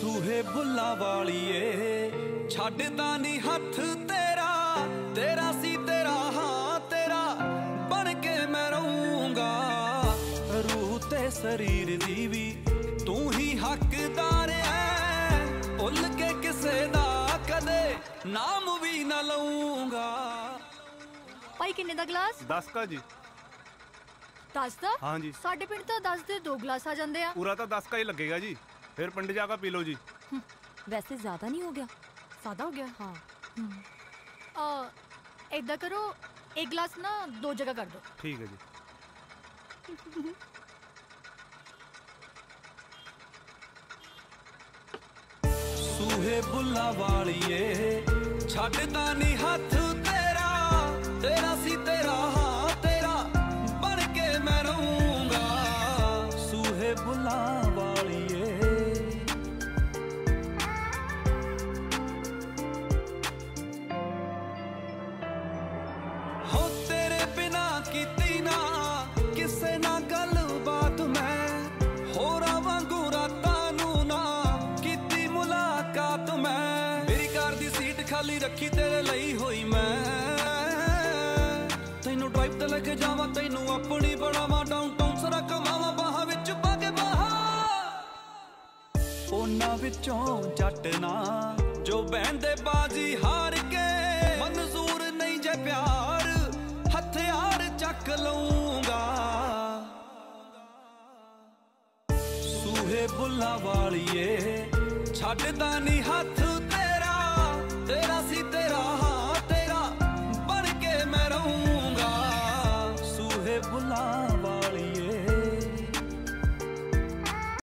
ਸੂਹੇ ਭੁੱਲਾ ਵਾਲੀਏ ਛੱਡਦਾ ਨਹੀਂ ਹੱਥ ਤੇਰਾ ਤੇਰਾ ਸੀ ਤੇਰਾ ਹਾਂ ਤੇਰਾ ਬਣ ਕੇ ਮੈਂ ਰਹੂੰਗਾ ਰੂਹ ਤੇ ਸਰੀਰ ਦੀ ਵੀ ਤੂੰ ਹੀ ਹੱਕਦਾਰ ਐ ਭੁੱਲ ਕੇ ਕਿਸੇ ਦਾ ਕਦੇ ਨਾਮ ਵੀ ਨਾ ਲਵਾਂਗਾ ਭਾਈ ਕਿੰਨੇ ਦਾ ਗਲਾਸ 10 ਕਾ ਜੀ ਦੱਸ ਦਾ ਹਾਂਜੀ ਸਾਡੇ ਪਿੰਡ ਤਾਂ 10 ਦੇ 2 ਗਲਾਸ ਆ ਜਾਂਦੇ ਆ ਪੂਰਾ ਤਾਂ 10 ਕਾ ਹੀ ਲੱਗੇਗਾ ਜੀ फिर पंडित जी का पी लो जी। हम्म, वैसे ज़्यादा नहीं हो गया। सादा हो गया? हाँ। हम्म। इदा करो एक ग्लास ना दो जगह कर दो। ठीक है जी। सूहे बुला वालिए छड़दा नहीं हाथ ਖਾਲੀ ਰੱਖੀ ਤੇਰੇ ਲਈ ਹੋਈ ਮੈਂ। ਤੈਨੂੰ ਡਰਾਈਵ ਤੇ ਲੈ ਕੇ ਜਾਵਾਂ, ਤੈਨੂੰ ਆਪਣੀ ਬਣਾਵਾਂ ਡਾਊਨਟਾਊਨ ਸਰਾ ਕਮਾਵਾਂ, ਬਾਹਾਂ ਵਿੱਚ ਪਾ ਕੇ ਬਾਹਾਂ। ਉਹਨਾਂ ਵਿੱਚੋਂ ਜੱਟ ਨਾ, ਜੋ ਬਹਿੰਦੇ ਬਾਜੀ ਹਾਰ ਕੇ, ਮਨਜ਼ੂਰ ਨਹੀਂ ਜੇ ਪਿਆਰ, ਹਥਿਆਰ ਚੱਕ ਲਊਂਗਾ। ਸੂਹੇ ਬੁੱਲਾ ਵਾਲੀਏ, ਛੱਡਦਾ ਨਹੀਂ ਹੱਥ